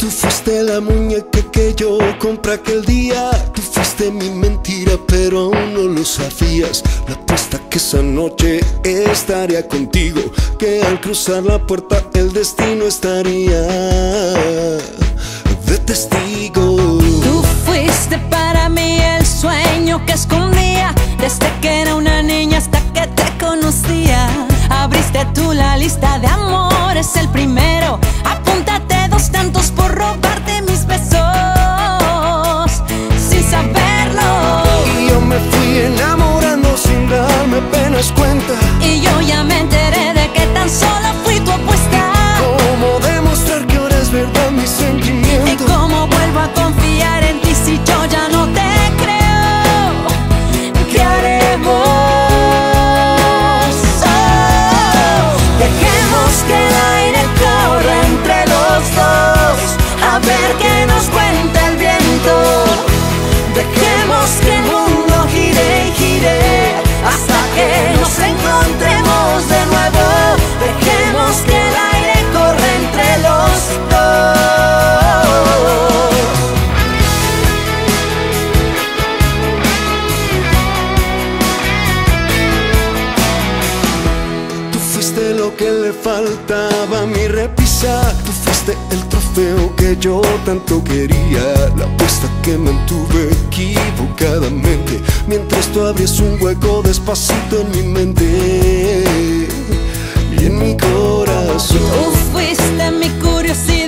Tú fuiste la muñeca que yo compré aquel día. Tú fuiste mi mentira, pero aún no lo sabías. La apuesta que esa noche estaría contigo. Que al cruzar la puerta el destino estaría de testigo. Tú fuiste para mí el sueño que escondía desde que era una niña hasta que te conocía. Abriste tú la lista de amores, el primero. Nos encontremos de nuevo. Dejemos que el aire corra entre los dos. Tú fuiste lo que le faltaba a mi repisar. Tú el trofeo que yo tanto quería. La apuesta que mantuve equivocadamente. Mientras tú abrías un hueco despacito en mi mente y en mi corazón. Tú fuiste mi curiosidad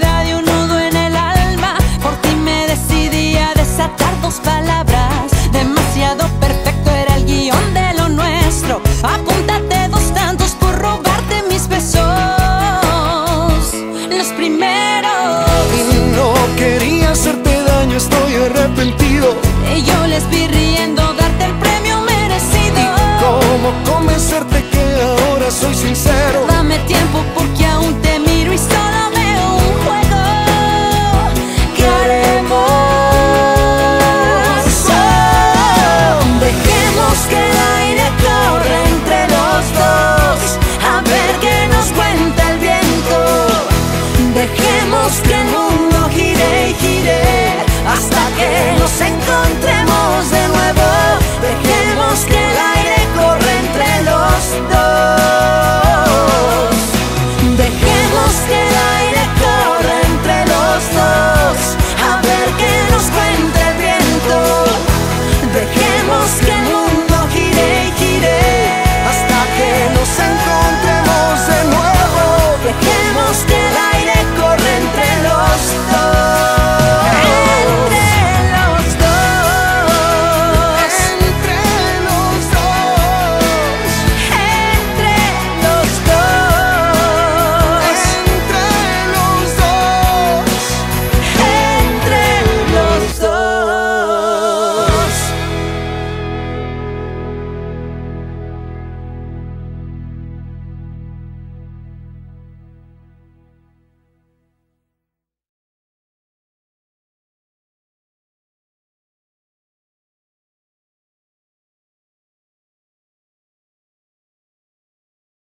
Y yo les vi riendo darte el premio merecido. ¿Y cómo?